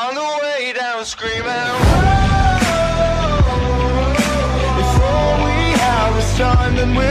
On the way down screaming Whoa! If only I was time and we